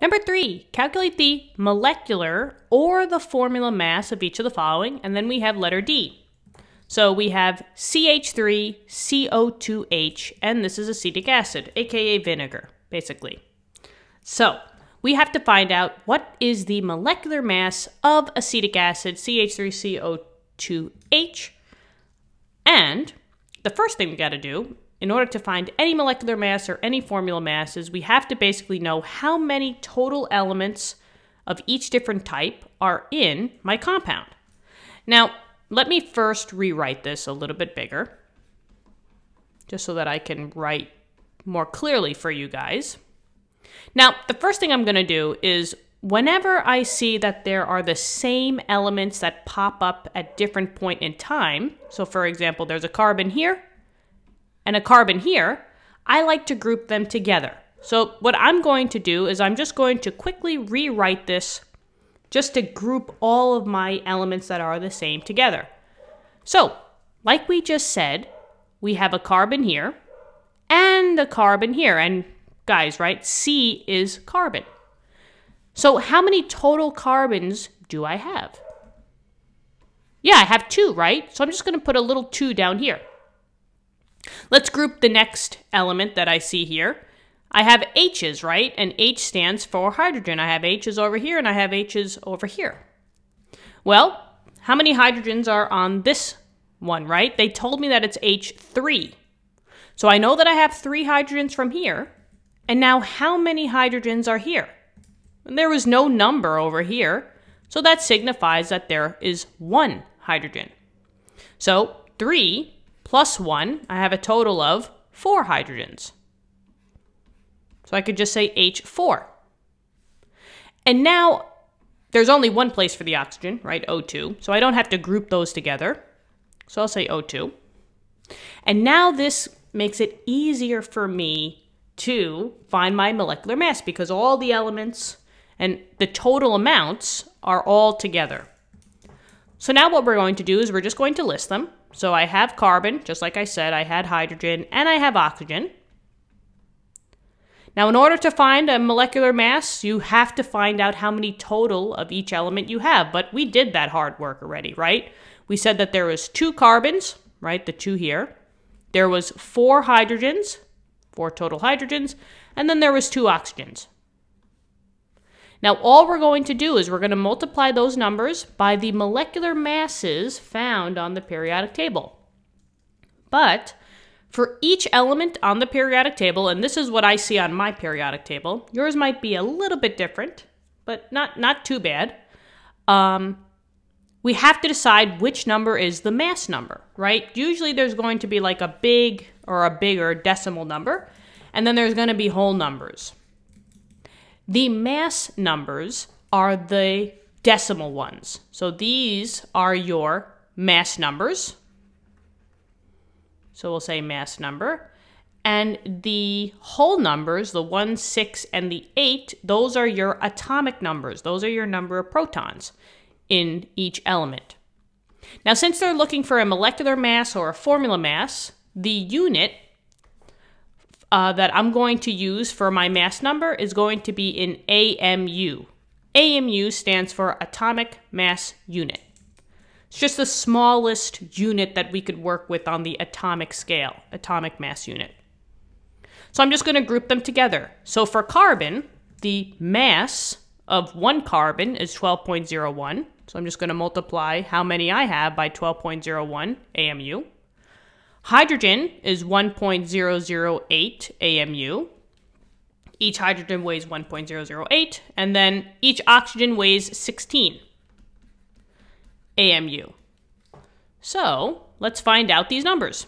Number three, calculate the molecular or the formula mass of each of the following, and then we have letter D. So we have CH3CO2H, and this is acetic acid, aka vinegar, basically. So we have to find out what is the molecular mass of acetic acid, CH3CO2H. And the first thing we got to do in order to find any molecular mass or any formula masses, we have to basically know how many total elements of each different type are in my compound. Now, let me first rewrite this a little bit bigger, just so that I can write more clearly for you guys. Now, the first thing I'm going to do is whenever I see that there are the same elements that pop up at different point in time, so for example, there's a carbon here and a carbon here, I like to group them together. So what I'm going to do is I'm just going to quickly rewrite this just to group all of my elements that are the same together. So, like we just said, we have a carbon here and a carbon here. And guys, right, C is carbon. So how many total carbons do I have? Yeah, I have two, right? So I'm just going to put a little two down here. Let's group the next element that I see here. I have H's, right? And H stands for hydrogen. I have H's over here and I have H's over here. Well, how many hydrogens are on this one, right? They told me that it's H3. So I know that I have three hydrogens from here. And now how many hydrogens are here? And there was no number over here. So that signifies that there is one hydrogen. So 3 plus 1, I have a total of 4 hydrogens. So I could just say H4. And now there's only one place for the oxygen, right? O2. So I don't have to group those together. So I'll say O2. And now this makes it easier for me to find my molecular mass because all the elements and the total amounts are all together. So now what we're going to do is we're just going to list them. So I have carbon, just like I said, I had hydrogen, and I have oxygen. Now, in order to find a molecular mass, you have to find out how many total of each element you have. But we did that hard work already, right? We said that there was two carbons, right, the two here. There was four hydrogens, four total hydrogens, and then there was two oxygens. Now, all we're going to do is we're going to multiply those numbers by the molecular masses found on the periodic table. But for each element on the periodic table, and this is what I see on my periodic table, yours might be a little bit different, but not, not too bad. Um, we have to decide which number is the mass number, right? Usually there's going to be like a big or a bigger decimal number, and then there's going to be whole numbers. The mass numbers are the decimal ones. So these are your mass numbers. So we'll say mass number. And the whole numbers, the 1, 6, and the 8, those are your atomic numbers. Those are your number of protons in each element. Now, since they're looking for a molecular mass or a formula mass, the unit uh, that I'm going to use for my mass number is going to be in AMU. AMU stands for Atomic Mass Unit. It's just the smallest unit that we could work with on the atomic scale, atomic mass unit. So I'm just going to group them together. So for carbon, the mass of one carbon is 12.01. So I'm just going to multiply how many I have by 12.01 AMU. Hydrogen is 1.008 AMU. Each hydrogen weighs 1.008, and then each oxygen weighs 16 AMU. So let's find out these numbers.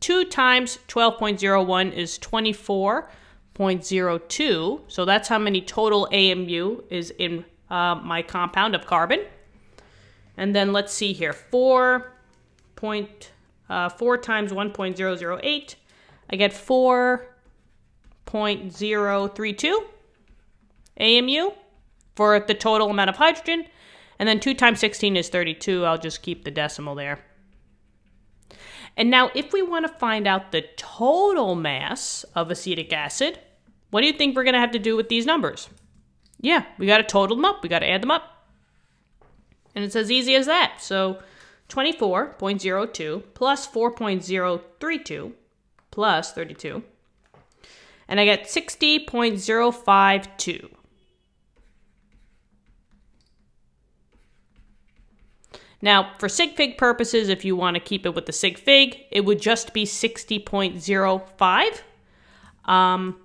2 times 12.01 is 24.02. So that's how many total AMU is in uh, my compound of carbon. And then let's see here 4. Uh, 4 times 1.008, I get 4.032 AMU for the total amount of hydrogen. And then 2 times 16 is 32. I'll just keep the decimal there. And now, if we want to find out the total mass of acetic acid, what do you think we're going to have to do with these numbers? Yeah, we got to total them up. We got to add them up. And it's as easy as that. So 24.02 plus 4.032 plus 32. And I get 60.052. Now, for sig fig purposes, if you want to keep it with the sig fig, it would just be 60.05 um,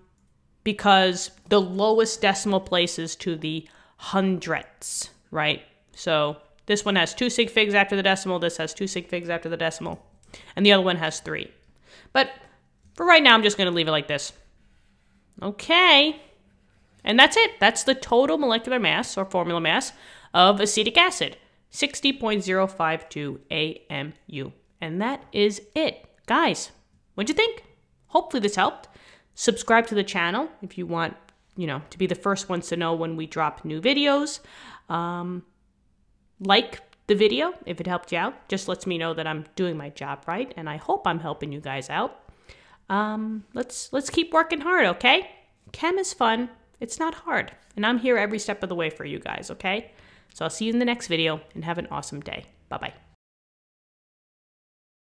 because the lowest decimal place is to the hundredths, right? So this one has two sig figs after the decimal, this has two sig figs after the decimal, and the other one has three. But for right now, I'm just going to leave it like this. Okay. And that's it. That's the total molecular mass or formula mass of acetic acid. 60.052 AMU. And that is it. Guys, what'd you think? Hopefully this helped. Subscribe to the channel if you want, you know, to be the first ones to know when we drop new videos. Um, like the video if it helped you out. Just lets me know that I'm doing my job right, and I hope I'm helping you guys out. Um, let's let's keep working hard, okay? Chem is fun. It's not hard, and I'm here every step of the way for you guys, okay? So I'll see you in the next video and have an awesome day. Bye bye.